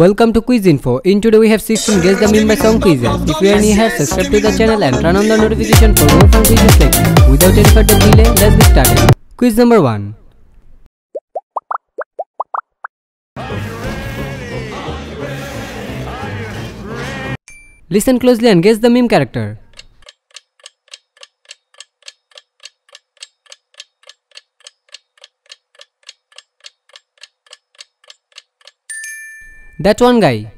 Welcome to Quiz Info. In today we have 16 guess the meme by song quizzes. If you are new here, subscribe to the channel and turn on the notification for more fun quizzes like this. Without any further delay, let's get started. Quiz number 1. Listen closely and guess the meme character. That one guy.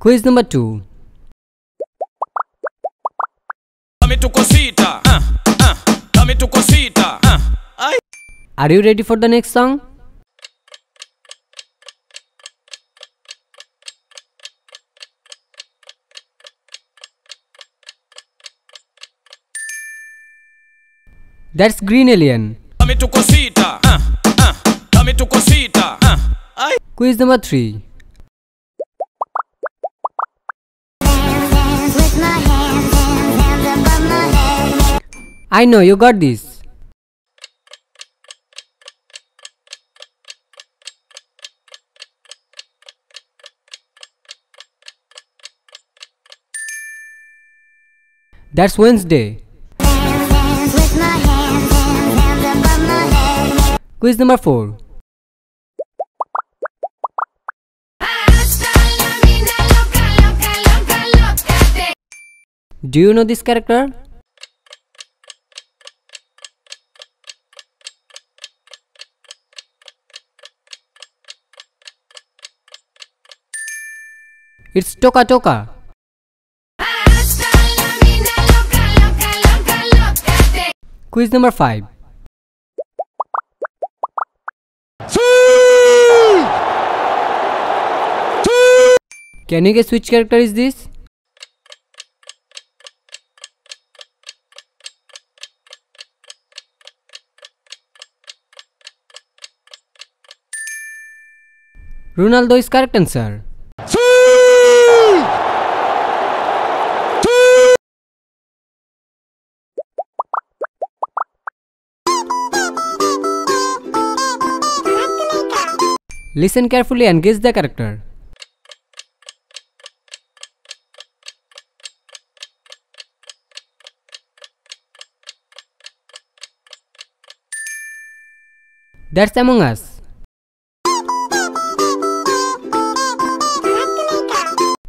Quiz number 2. Dame tu cosita, ah, ah, dame tu cosita, ah. Are you ready for the next song? That's Green Alien. Dame tu cosita, ah, ah, dame tu cosita, ah. Ay. Quiz number 3. dance with my hands, hands, hands above my head. I know you got this. That's Wednesday. Quiz number 4. Do you know this character? It's Toka Toka. Quiz number 5. Can you guess which character is this? Ronaldo is correct answer. Listen carefully and guess the character. That's Among Us.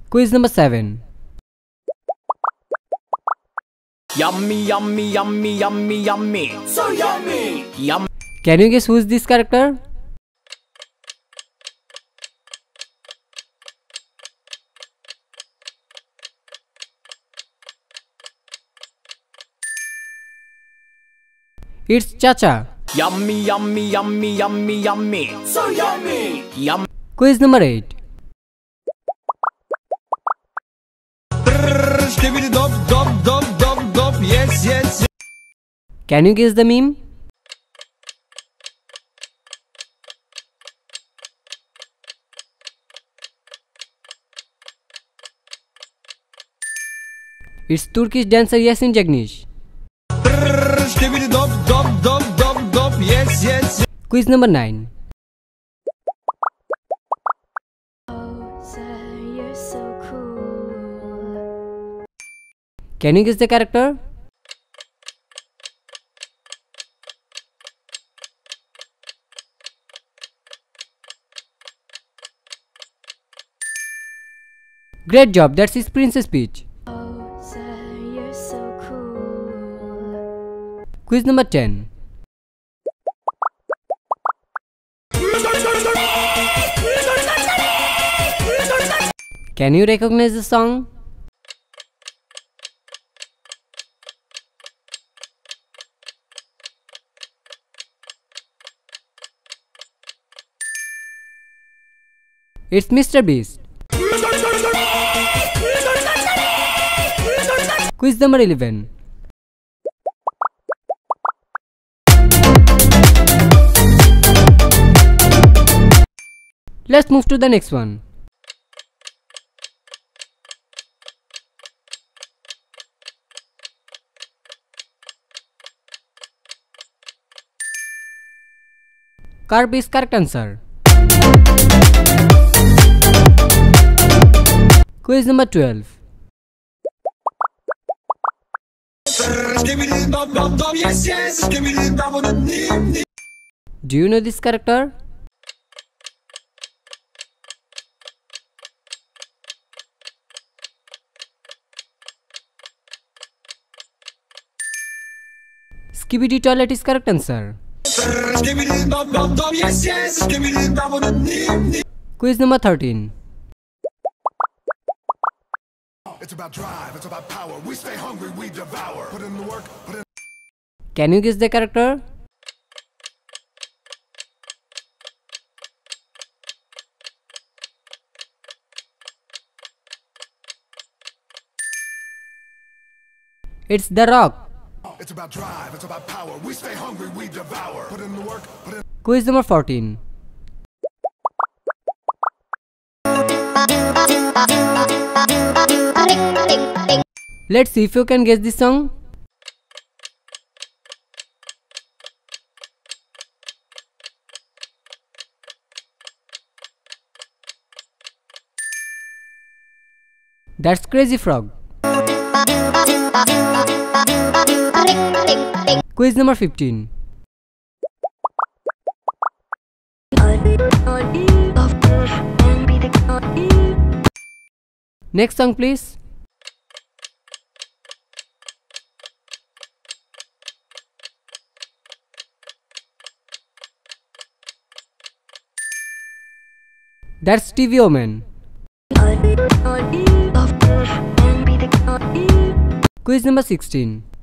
Quiz number 7. Yummy, yummy, yummy, yummy, yummy. So yummy. Yum. Can you guess who is this character? It's Chacha. Yummy, yummy, yummy, yummy, yummy. So yummy. Yum. Quiz number 8. Skibidi dop, dop, dop, dop, dop. Yes, yes. Can you guess the meme? It's Turkish dancer Yasin Jagnish. Quiz number 9. You're so cool. Can you guess the character? Great job, that's his Princess Peach. You're so cool. Quiz number 10. Can you recognize the song? It's Mr. Beast. Quiz number 11. Let's move to the next one. Carp is correct answer. Quiz number 12. Do you know this character? Skibidi toilet is correct answer. Quiz number 13. It's about drive, it's about power. We stay hungry, we devour. Put in the work, put in Can you guess the character? It's The Rock. It's about drive, it's about power. We stay hungry, we devour. Put in the work, put in Quiz number 14. Let's see if you can guess this song. That's Crazy Frog. Quiz number 15. Next song, please. That's TV Omen. Quiz number 16.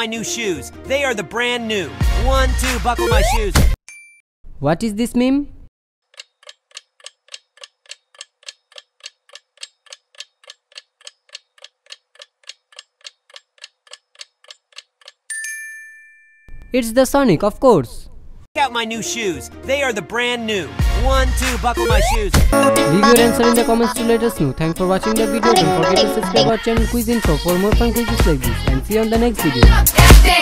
My new shoes. They are the brand new. One, two, buckle my shoes. What is this meme? It's the Sonic, of course. Check out my new shoes. They are the brand new. One, two, buckle my shoes. Leave your answer in the comments to let us know. Thanks for watching the video. Don't forget to subscribe our channel Quiz Info for more fun quizzes like this. And see you on the next video.